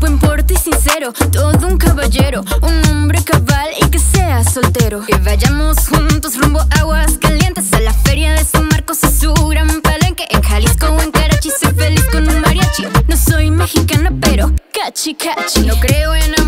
Buen porte y sincero, todo un caballero, un hombre cabal y que sea soltero. Que vayamos juntos rumbo aguas calientes a la feria de San Marcos a su gran palenque. En Jalisco o en Karachi soy feliz con un mariachi. No soy mexicana, pero cachi cachi. No creo en